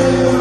you.